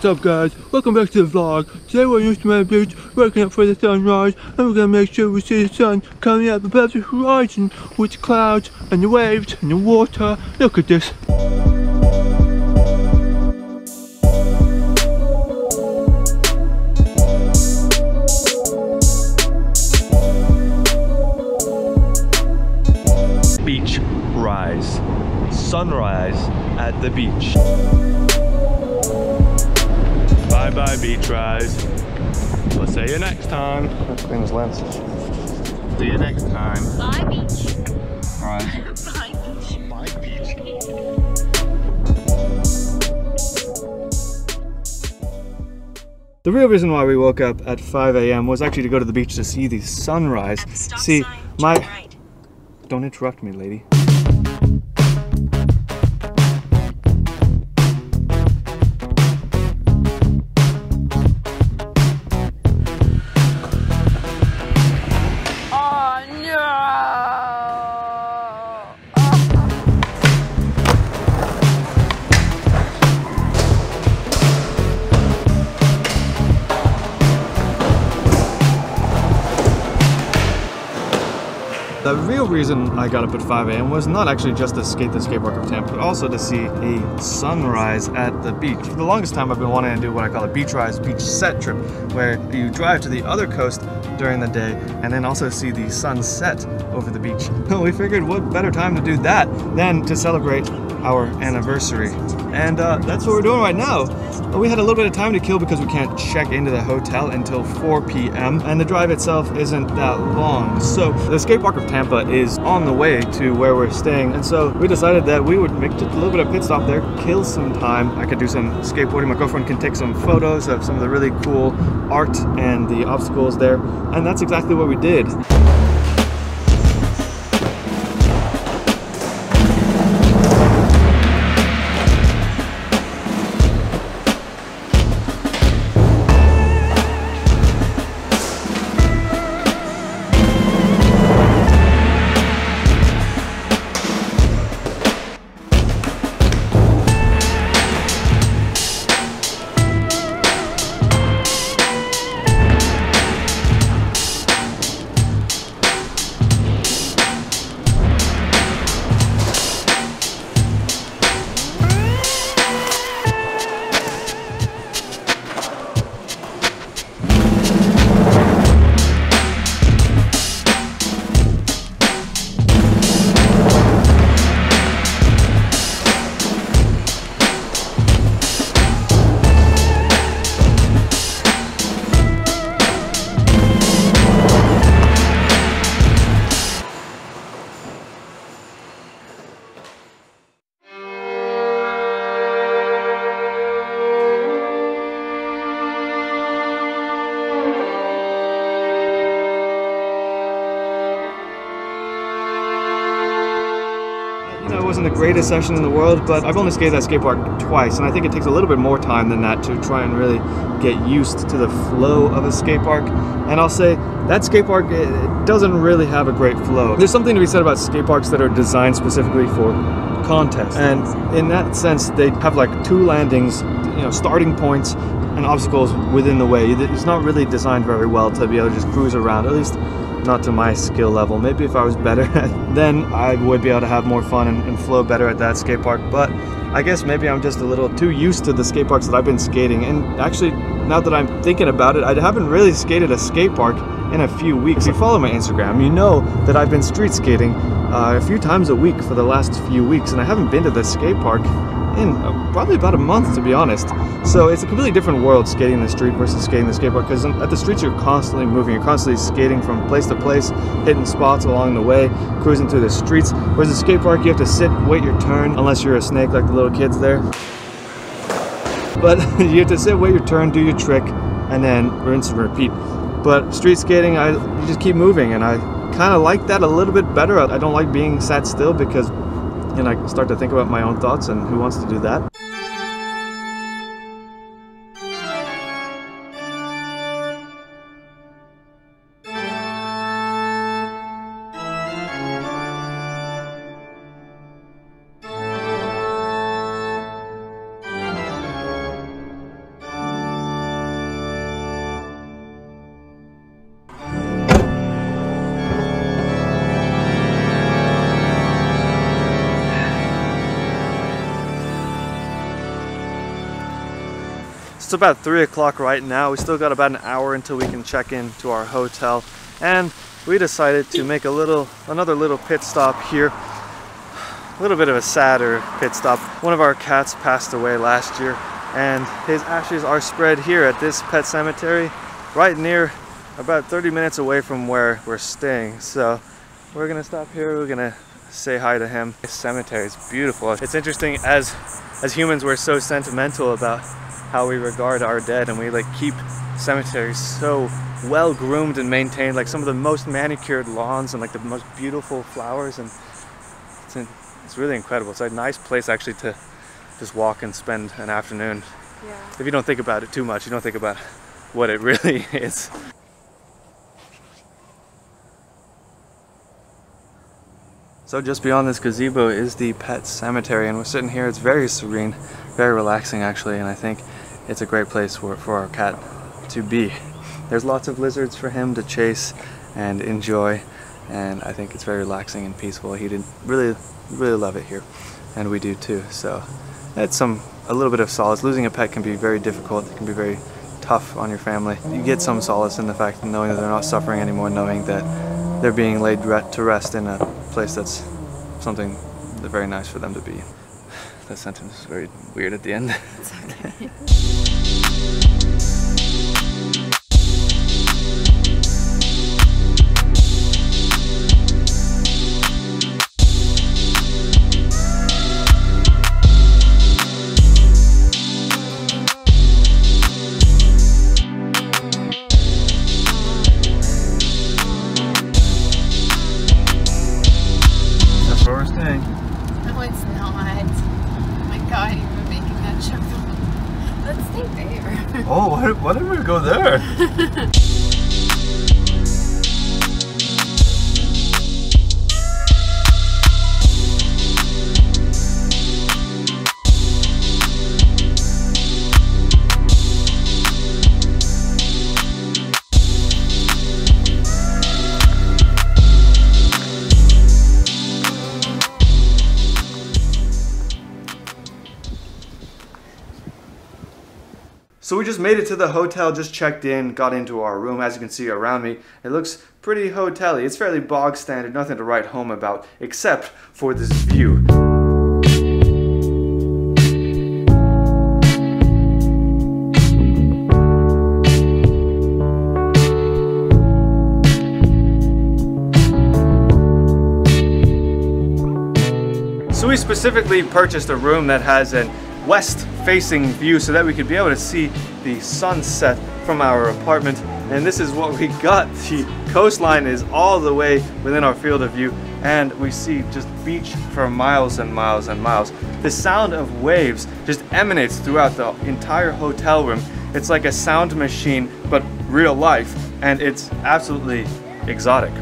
What's up guys? Welcome back to the vlog. Today we're in Eastman Beach working up for the sunrise and we're gonna make sure we see the sun coming up above the horizon with the clouds and the waves and the water. Look at this. beach rise. Sunrise at the beach. Bye bye, beach rise. We'll see you next time. Let's clean this lens. See you next time. Bye beach. Rise. Bye beach. Bye, beach. The real reason why we woke up at 5 a.m. was actually to go to the beach to see the sunrise. Stop See, sign, my. right. Don't interrupt me, lady. The real reason I got up at 5 a.m. was not actually just to skate the skate park of Tampa, but also to see a sunrise at the beach. For the longest time, I've been wanting to do what I call a beach rise, beach set trip, where you drive to the other coast during the day and then also see the sunset over the beach. we figured what better time to do that than to celebrate our anniversary. And uh, that's what we're doing right now. We had a little bit of time to kill because we can't check into the hotel until 4 p.m. and the drive itself isn't that long. So the skate park of Tampa is on the way to where we're staying, and so we decided that we would make just a little bit of pit stop there, kill some time. I could do some skateboarding. My girlfriend can take some photos of some of the really cool art and the obstacles there, and that's exactly what we did. Wasn't the greatest session in the world, but I've only skated that skate park twice, and I think it takes a little bit more time than that to try and really get used to the flow of a skate park. And I'll say that skate park doesn't really have a great flow. There's something to be said about skate parks that are designed specifically for contests, and in that sense, they have like two landings, you know, starting points and obstacles within the way. It's not really designed very well to be able to just cruise around, at least not to my skill level. Maybe if I was better, then I would be able to have more fun and, and flow better at that skate park. But I guess maybe I'm just a little too used to the skate parks that I've been skating. And actually, now that I'm thinking about it, I haven't really skated a skate park in a few weeks. If you follow my Instagram, you know that I've been street skating uh, a few times a week for the last few weeks, and I haven't been to the skate park in uh, probably about a month to be honest. So it's a completely different world skating the street versus skating the skateboard because at the streets you're constantly moving, you're constantly skating from place to place, hitting spots along the way, cruising through the streets. Whereas the skate park you have to sit, wait your turn, unless you're a snake like the little kids there. But you have to sit, wait your turn, do your trick, and then rinse and repeat. But street skating, I just keep moving, and I kind of like that a little bit better. I don't like being sat still because and I start to think about my own thoughts and who wants to do that. It's about 3 o'clock right now. We still got about an hour until we can check in to our hotel. And we decided to make a little, another little pit stop here. A little bit of a sadder pit stop. One of our cats passed away last year and his ashes are spread here at this pet cemetery right near about 30 minutes away from where we're staying. So we're gonna stop here. We're gonna say hi to him. This cemetery is beautiful. It's interesting as as humans we're so sentimental about how we regard our dead and we like keep cemeteries so well groomed and maintained like some of the most manicured lawns and like the most beautiful flowers and it's, it's really incredible. It's a nice place actually to just walk and spend an afternoon. Yeah. If you don't think about it too much, you don't think about what it really is. So just beyond this gazebo is the pet cemetery and we're sitting here. It's very serene, very relaxing actually and I think it's a great place for, for our cat to be. There's lots of lizards for him to chase and enjoy and I think it's very relaxing and peaceful. He did really, really love it here and we do too. So it's some a little bit of solace. Losing a pet can be very difficult. It can be very tough on your family. You get some solace in the fact of knowing that they're not suffering anymore, knowing that they're being laid to rest in a place that's something very nice for them to be. That sentence is very weird at the end. why, why did we go there? So we just made it to the hotel, just checked in, got into our room. As you can see around me, it looks pretty hotel-y. It's fairly bog standard, nothing to write home about, except for this view. So we specifically purchased a room that has a west-facing view so that we could be able to see the sunset from our apartment. And this is what we got. The coastline is all the way within our field of view and we see just beach for miles and miles and miles. The sound of waves just emanates throughout the entire hotel room. It's like a sound machine, but real life, and it's absolutely exotic.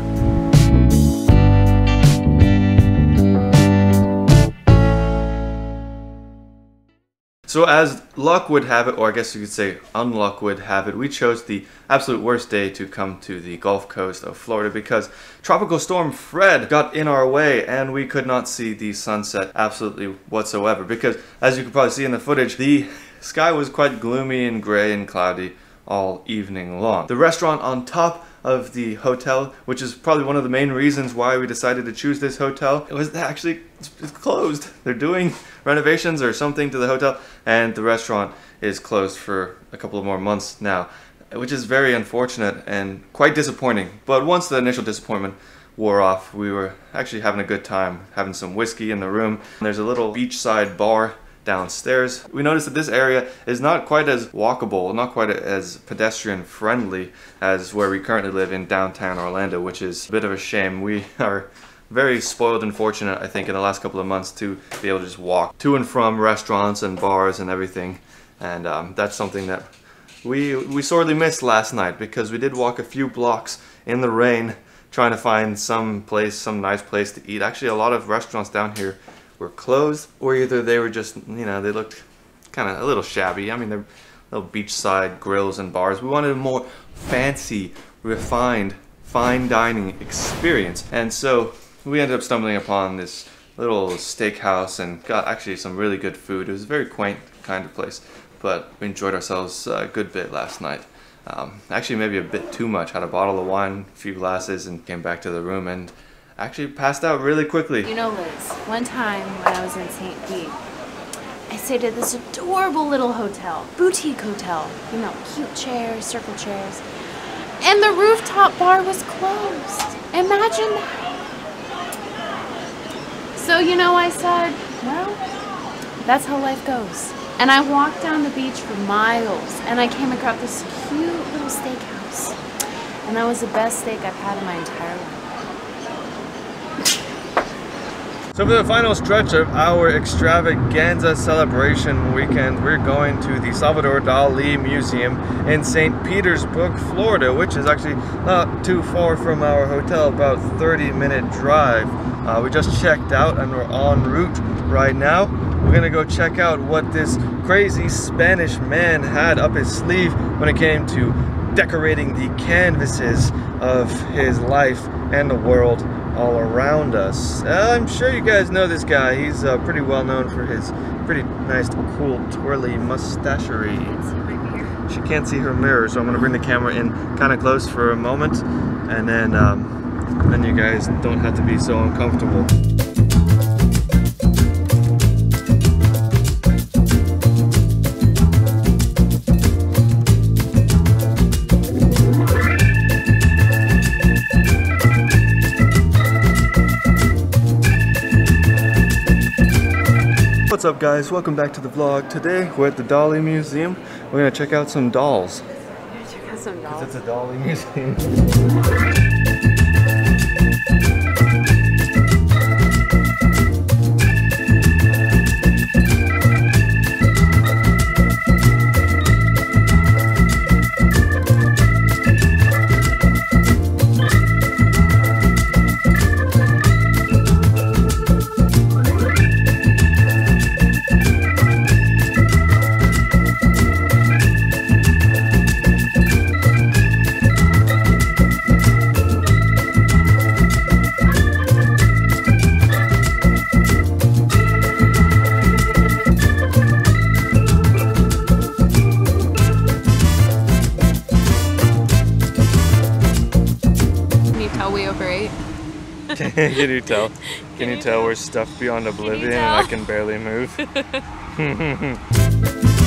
So as luck would have it, or I guess you could say unluck would have it, we chose the absolute worst day to come to the Gulf Coast of Florida because Tropical Storm Fred got in our way and we could not see the sunset absolutely whatsoever because as you can probably see in the footage, the sky was quite gloomy and gray and cloudy all evening long. The restaurant on top of the hotel, which is probably one of the main reasons why we decided to choose this hotel. It was actually it's, closed. They're doing renovations or something to the hotel, and the restaurant is closed for a couple of more months now, which is very unfortunate and quite disappointing. But once the initial disappointment wore off, we were actually having a good time, having some whiskey in the room. There's a little beachside bar downstairs. We noticed that this area is not quite as walkable, not quite as pedestrian friendly as where we currently live in downtown Orlando, which is a bit of a shame. We are very spoiled and fortunate, I think, in the last couple of months to be able to just walk to and from restaurants and bars and everything. And um, that's something that we, we sorely missed last night because we did walk a few blocks in the rain trying to find some place, some nice place to eat. Actually, a lot of restaurants down here were closed or either they were just, you know, they looked kind of a little shabby. I mean, they're little beachside grills and bars. We wanted a more fancy, refined, fine dining experience. And so we ended up stumbling upon this little steakhouse and got actually some really good food. It was a very quaint kind of place. but we enjoyed ourselves a good bit last night. Um, actually, maybe a bit too much. Had a bottle of wine, a few glasses, and came back to the room and actually passed out really quickly. You know, Liz, one time when I was in St. Pete, I stayed at this adorable little hotel, boutique hotel. You know, cute chairs, circle chairs. And the rooftop bar was closed. Imagine that. So, you know, I said, well, that's how life goes. And I walked down the beach for miles and I came across this cute little steakhouse. And that was the best steak I've had in my entire life. So for the final stretch of our extravaganza celebration weekend, we're going to the Salvador Dali Museum in St. Petersburg, Florida, which is actually not too far from our hotel, about 30 minute drive. Uh, we just checked out and we're en route right now. We're gonna go check out what this crazy Spanish man had up his sleeve when it came to decorating the canvases of his life and the world all around us. Uh, I'm sure you guys know this guy. He's uh, pretty well known for his pretty nice, cool, twirly mustachery. She can't see her mirror, so I'm gonna bring the camera in kind of close for a moment, and then um, then you guys don't have to be so uncomfortable. Up guys, welcome back to the vlog. Today we're at the Dolly Museum. We're gonna check out some dolls. Check out some dolls. It's a Dali Museum. Can you tell? Can, you tell we're stuffed beyond oblivion and I can barely move?